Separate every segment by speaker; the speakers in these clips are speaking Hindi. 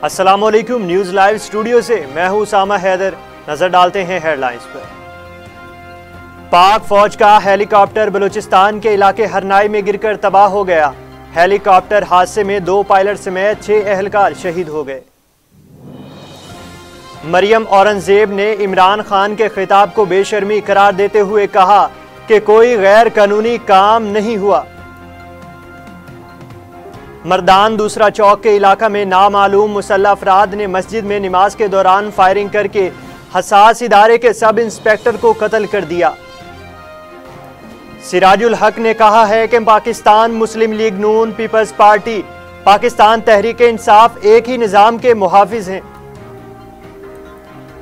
Speaker 1: अस्सलाम वालेकुम न्यूज़ लाइव स्टूडियो से मैं हूँ उसामा हैदर। नज़र डालते हैं हेडलाइंस पर। पाक फौज का हेलीकॉप्टर बलूचिस्तान के इलाके हरनाई में गिरकर तबाह हो गया। हेलीकॉप्टर हादसे में दो पायलट समेत छह अहलकार शहीद हो गए। मरियम औरंगज़ेब ने इमरान खान के खिताब को बेशर्मी करार देते हुए कहा कि कोई गैर कानूनी काम नहीं हुआ। मर्दान दूसरा चौक के इलाका में नामालूम मुसल्ला अफराद ने मस्जिद में नमाज़ के दौरान फायरिंग करके हसास इदारे के सब इंस्पेक्टर को कत्ल कर दिया। सिराजुल हक ने कहा है कि Pakistan Muslim league Noon peoples party, Pakistan Tehreek Insaf एक ही निज़ाम के मुहाफिज हैं।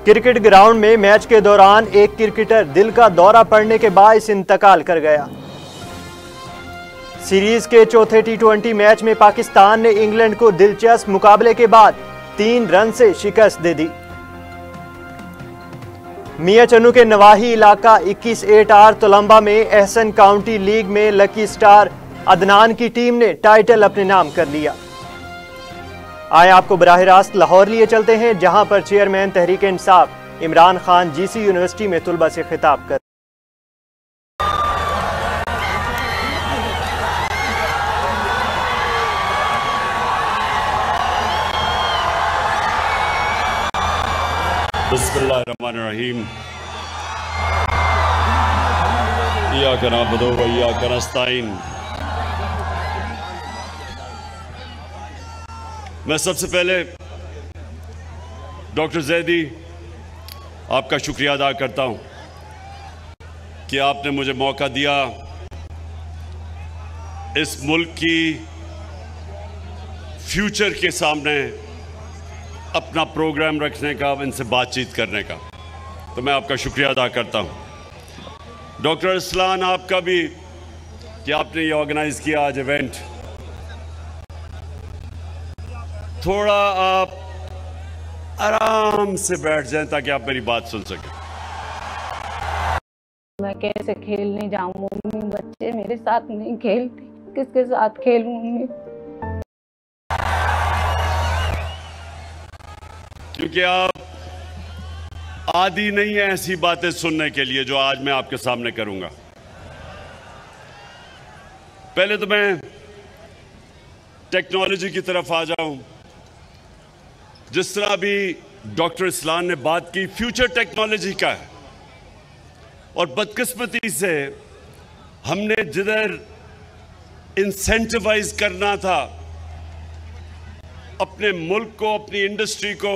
Speaker 1: क्रिकेट ग्राउंड में मैच के दौरान एक क्रिकेटर दिल का दौरा पड़ने के बायस इंतकाल कर गया। सीरीज़ के चौथे टी मैच में पाकिस्तान ने इंग्लैंड को दिलचस्प मुकाबले के बाद तीन रन से शिकस्त दे दी। मियाँ चनू के नवाही इलाका 21 एट आर तोलंबा में एहसन काउंटी लीग में लकी स्टार अदनान की टीम ने टाइटल अपने नाम कर लिया। आए आपको बराह रास्त लाहौर लिए चलते हैं, जहाँ पर chairman Tehreek Insaf Imran Khan GC university में तुलबा से खिताब कर
Speaker 2: बसमीम या कना बदो कनस्ताइन मैं सबसे पहले डॉक्टर जैदी, आपका शुक्रिया अदा करता हूँ कि आपने मुझे मौका दिया इस मुल्क की फ्यूचर के सामने अपना प्रोग्राम रखने का, इनसे बातचीत करने का। तो मैं आपका शुक्रिया अदा करता हूँ। डॉक्टर असलान आपका भी कि आपने ये ऑर्गेनाइज किया आज इवेंट। थोड़ा आप आराम से बैठ जाएँ ताकि आप मेरी बात सुन सकें।
Speaker 3: मैं कैसे खेलने जाऊँ मम्मी बच्चे मेरे साथ नहीं खेलते। किसके साथ खेलूं मम्मी
Speaker 2: क्योंकि आप आदि नहीं है ऐसी बातें सुनने के लिए जो आज मैं आपके सामने करूँगा। पहले तो मैं टेक्नोलॉजी की तरफ़ आ जाऊँ। जिस तरह भी डॉक्टर इस्लाम ने बात की फ्यूचर टेक्नोलॉजी का है। और बदकिस्मती से हमने जिधर इंसेंटिवाइज करना था, अपने मुल्क को, अपनी इंडस्ट्री को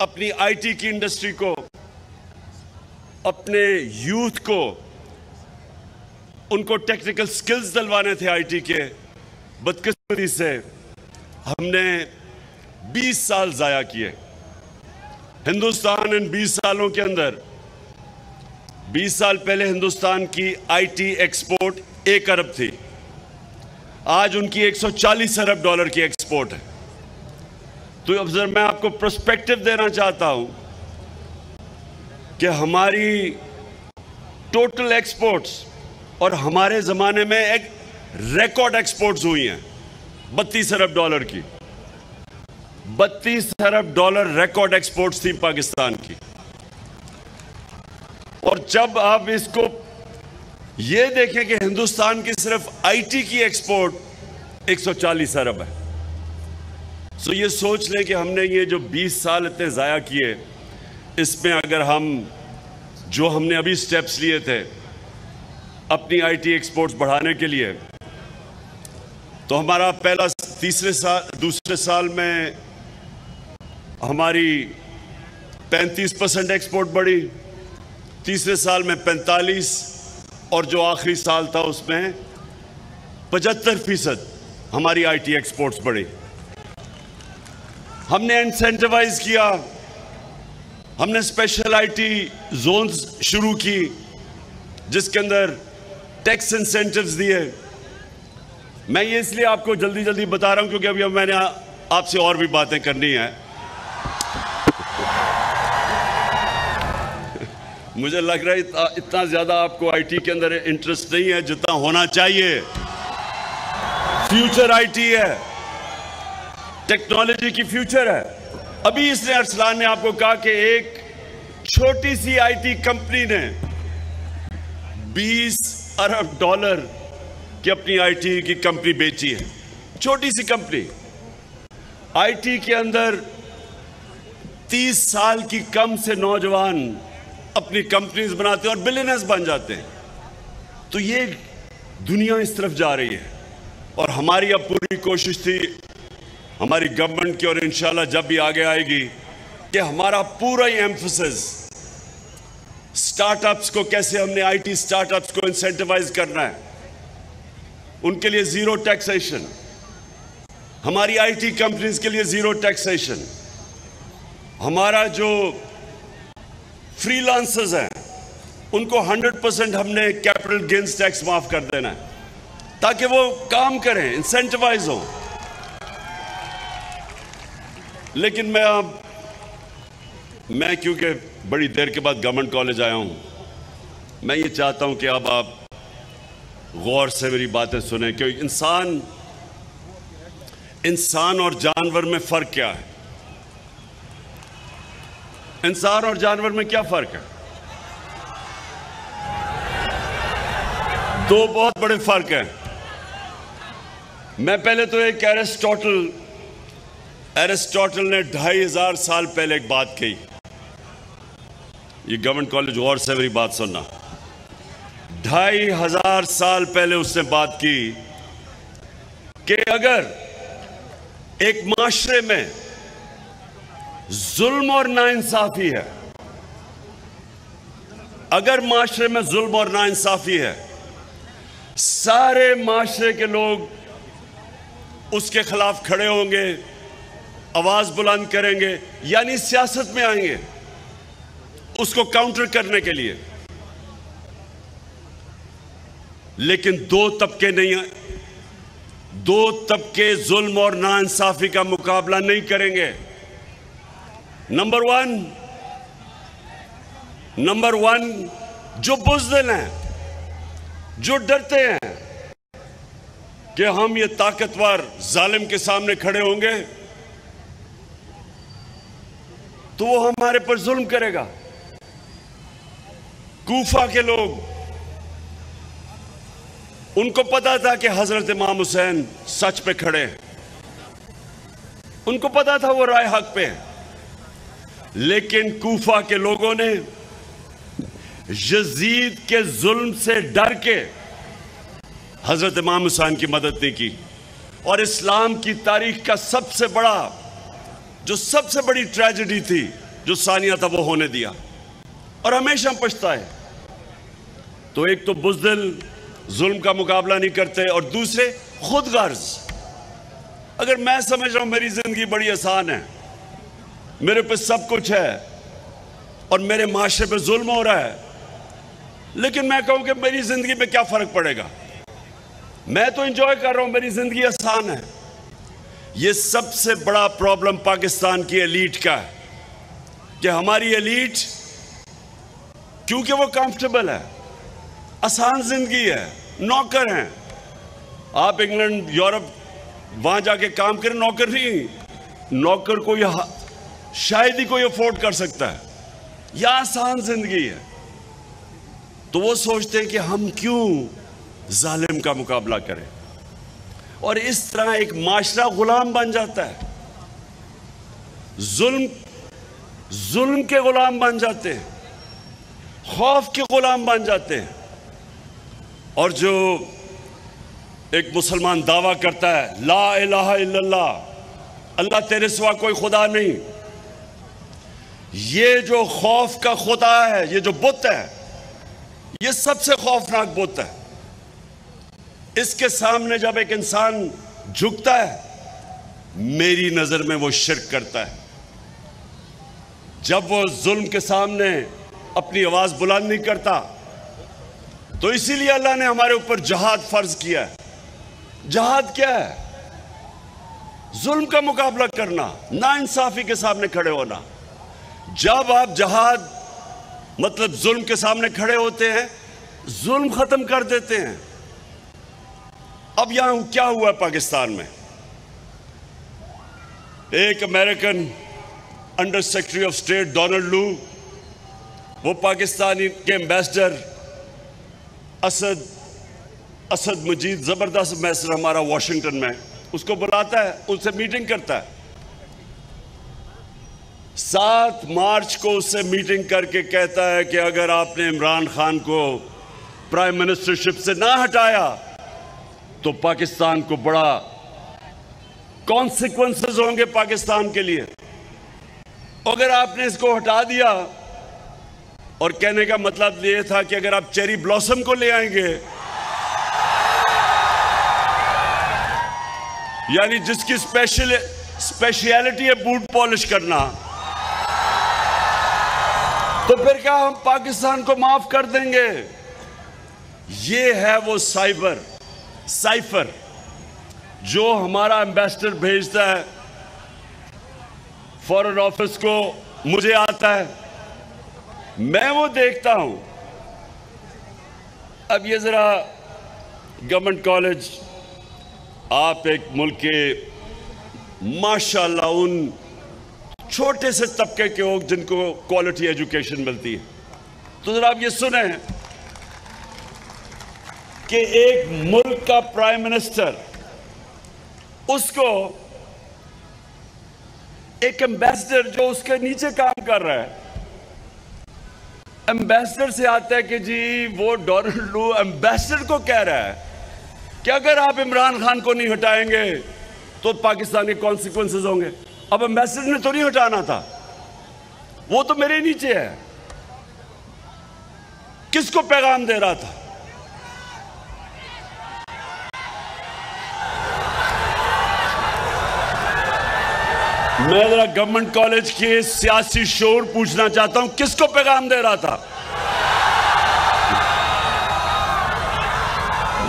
Speaker 2: अपनी आईटी की इंडस्ट्री को, अपने यूथ को, उनको टेक्निकल स्किल्स दिलवाने थे आईटी के, बदकिस्मती से हमने 20 साल ज़ाया किए। हिंदुस्तान इन 20 सालों के अंदर 20 साल पहले हिंदुस्तान की आईटी एक्सपोर्ट एक अरब थी। आज उनकी 140 अरब डॉलर की एक्सपोर्ट है। तो अब सर मैं आपको प्रस्पेक्टिव देना चाहता हूँ कि हमारी टोटल एक्सपोर्ट्स और हमारे ज़माने में एक रिकॉर्ड एक्सपोर्ट्स हुई हैं, बत्तीस अरब डॉलर की। बत्तीस अरब डॉलर रिकॉर्ड एक्सपोर्ट्स थी पाकिस्तान की। और जब आप इसको ये देखें कि हिंदुस्तान की सिर्फ़ आईटी की एक्सपोर्ट 140 अरब है। सो ये सोच लें कि हमने ये जो 20 साल इतने ज़ाया किए, इसमें अगर हम जो हमने अभी स्टेप्स लिए थे, अपनी आईटी एक्सपोर्ट्स बढ़ाने के लिए तो हमारा पहला, तीसरे साल दूसरे साल में हमारी 35 परसेंट एक्सपोर्ट बढ़ी, तीसरे साल में 45 और जो आखिरी साल था उसमें पचहत्तर फ़ीसद हमारी आईटी एक्सपोर्ट्स बढ़ी। हमने इंसेंटिवाइज किया। हमने स्पेशल आईटी जोन्स शुरू की जिसके अंदर टैक्स इंसेंटिव्स दिए। मैं ये इसलिए आपको जल्दी जल्दी बता रहा हूँ क्योंकि अभी अब मैंने आपसे और भी बातें करनी है। मुझे लग रहा है इतना, इतना ज़्यादा आपको आईटी के अंदर इंटरेस्ट नहीं है जितना होना चाहिए। फ्यूचर आईटी है। टेक्नोलॉजी की फ्यूचर है। अभी इसने अरसलान ने आपको कहा कि एक छोटी सी आईटी कंपनी ने 20 अरब डॉलर की अपनी आईटी की कंपनी बेची है। छोटी सी कंपनी। आईटी के अंदर 30 साल की कम से नौजवान अपनी कंपनीज़ बनाते हैं और बिलियनर्स बन जाते हैं। तो ये दुनिया इस तरफ़ जा रही है। और हमारी अब पूरी कोशिश थी हमारी गवर्नमेंट की और इंशाल्लाह जब भी आगे आएगी कि हमारा पूरा ही एम्फोसिस स्टार्टअप्स को कैसे हमने आईटी स्टार्टअप्स को इंसेंटिवाइज करना है। उनके लिए ज़ीरो टैक्सेशन हमारी आईटी कंपनीज़ के लिए ज़ीरो टैक्सेशन हमारा जो फ्रीलांसर्स हैं, उनको 100 परसेंट हमने कैपिटल गेंस टैक्स माफ़ कर देना है। ताकि वो काम करें इंसेंटिवाइज हो। लेकिन मैं अब, मैं क्योंकि बड़ी देर के बाद गवर्नमेंट कॉलेज आया हूँ, मैं ये चाहता हूँ कि अब आप गौर से मेरी बातें सुने, क्योंकि इंसान इंसान और जानवर में फ़र्क क्या है? इंसान और जानवर में क्या फ़र्क है? दो बहुत बड़े फ़र्क हैं। मैं पहले तो एक एरिस्टोटल एरिस्टोटल ने ढाई हज़ार साल पहले एक बात कही। ये गवर्नमेंट कॉलेज गौर से मेरी बात सुनना। ढाई हज़ार साल पहले उसने बात की कि अगर एक माशरे में जुल्म और नाइंसाफी है, अगर माशरे में जुल्म और नाइंसाफी है, सारे माशरे के लोग उसके खिलाफ खड़े होंगे। आवाज़ बुलंद करेंगे, यानी सियासत में आएँगे, उसको काउंटर करने के लिए। लेकिन दो तबके नहीं दो तबके जुल्म और नाइंसाफी का मुकाबला नहीं करेंगे। नंबर वन नंबर वन जो बुजदिल हैं, जो डरते हैं कि हम ये ताकतवर जालिम के सामने खड़े होंगे तो वो हमारे पर जुल्म करेगा। कूफा के लोग, उनको पता था कि हज़रत इमाम हुसैन सच पे खड़े हैं। उनको पता था वो राय हक पे है। लेकिन कूफा के लोगों ने यजीद के जुल्म से डर के हज़रत इमाम हुसैन की मदद नहीं की। और इस्लाम की तारीख का सबसे बड़ा जो सबसे बड़ी ट्रेजेडी थी, जो सानिया था, वो होने दिया। और हमेशा पछताए तो एक तो बुजदिल जुल्म का मुकाबला नहीं करते और दूसरे खुद गर्ज अगर मैं समझ रहा हूँ मेरी ज़िंदगी बड़ी आसान है, मेरे पे सब कुछ है और मेरे माशरे पे जुल्म हो रहा है, लेकिन मैं कहूँ कि मेरी ज़िंदगी में क्या फ़र्क पड़ेगा? मैं तो इंजॉय कर रहा हूँ, मेरी ज़िंदगी आसान है। ये सबसे बड़ा प्रॉब्लम पाकिस्तान की एलीट का है कि हमारी एलीट क्योंकि वो कंफर्टेबल है, आसान ज़िंदगी है, नौकर हैं। आप इंग्लैंड, यूरोप, वहाँ जाके काम करें, नौकर नहीं, नौकर को यह शायद ही कोई अफोर्ड कर सकता है। यह आसान ज़िंदगी है। तो वो सोचते हैं कि हम क्यों जालिम का मुकाबला करें? और इस तरह एक माशरा गुलाम बन जाता है। जुल्म जुल्म के गुलाम बन जाते हैं। खौफ के गुलाम बन जाते हैं। और जो एक मुसलमान दावा करता है, ला इलाहा इल्लल्लाह, अल्लाह तेरे सिवा कोई खुदा नहीं। ये जो खौफ का खुदा है, ये जो बुत है, ये सबसे खौफनाक बुत है। इसके सामने जब एक इंसान झुकता है, मेरी नज़र में वो शिरक करता है। जब वो जुल्म के सामने अपनी आवाज़ बुलंद नहीं करता तो इसीलिए अल्लाह ने हमारे ऊपर जहाद फ़र्ज़ किया है। जहाद क्या है? जुल्म का मुकाबला करना, ना इंसाफी के सामने खड़े होना। जब आप जहाद मतलब जुल्म के सामने खड़े होते हैं, जुल्म खत्म कर देते हैं। अब यहाँ क्या हुआ पाकिस्तान में? एक American under secretary of state Donald Lu, वो पाकिस्तानी के एम्बेसडर असद असद मजीद ज़बरदस्त मैसर हमारा वाशिंगटन में, उसको बुलाता है उससे मीटिंग करता है। सात मार्च को उससे मीटिंग करके कहता है कि अगर आपने इमरान खान को प्राइम मिनिस्टरशिप से ना हटाया तो पाकिस्तान को बड़ा कॉन्सिक्वेंसेस होंगे पाकिस्तान के लिए। अगर आपने इसको हटा दिया, और कहने का मतलब ये था कि अगर आप चेरी ब्लॉसम को ले आएँगे, यानी जिसकी स्पेशल स्पेशलिटी है बूट पॉलिश करना तो फिर क्या हम पाकिस्तान को माफ़ कर देंगे? ये है वो साइबर। साइफर जो हमारा एम्बेसडर भेजता है फॉरेन ऑफ़िस को मुझे आता है। मैं वो देखता हूँ। अब ये जरा गवर्नमेंट कॉलेज आप एक मुल्क के माशाल्लाह उन छोटे से तबके के लोग जिनको क्वालिटी एजुकेशन मिलती है। तो जरा आप ये सुने। कि एक मुल्क का प्राइम मिनिस्टर, उसको एक एम्बेसडर जो उसके नीचे काम कर रहा है एम्बेसडर से आता है कि जी वो डोनाल्ड लू एम्बेसडर को कह रहा है कि अगर आप इमरान खान को नहीं हटाएँगे तो पाकिस्तान के कॉन्सिक्वेंसेज होंगे। अब एम्बेसडर ने तो नहीं हटाना था। वो तो मेरे नीचे है। किसको पैगाम दे रहा था? मैं जरा गवर्नमेंट कॉलेज के सियासी शोर पूछना चाहता हूँ, किसको पैगाम दे रहा था?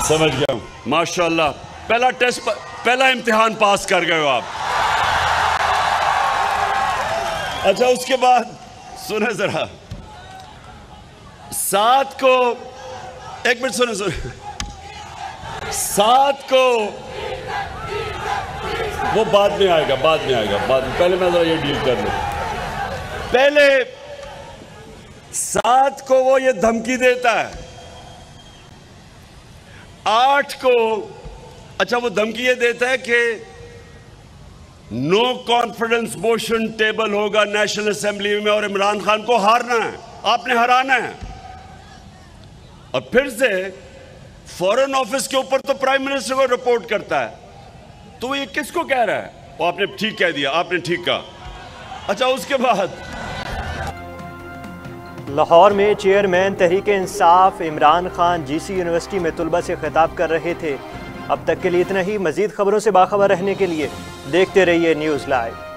Speaker 2: समझ गया हूँ। माशाल्लाह, पहला टेस्ट पहला इम्तिहान पास कर गए हो आप। अच्छा उसके बाद, सुने जरा। सात को, एक मिनट सुने सुने। सात को वो बाद में आएगा, बाद में आएगा, बाद में। पहले मैं ये डील कर लू। पहले सात को वो ये धमकी देता है। आठ को अच्छा वो धमकी ये देता है कि नो कॉन्फिडेंस मोशन टेबल होगा नेशनल असेंबली में और इमरान खान को हारना है, आपने हराना है। और फिर से फॉरेन ऑफ़िस के ऊपर तो प्राइम मिनिस्टर को रिपोर्ट करता है। तो ये किसको कह रहा है? वो आपने ठीक कह दिया, आपने ठीक कहा। अच्छा उसके बाद?
Speaker 1: लाहौर में chairman Tehreek Insaf Imran Khan GC university में तुलबा से खिताब कर रहे थे। अब तक के लिए इतना ही, मजीद खबरों से बाखबर रहने के लिए देखते रहिए न्यूज़ लाइव।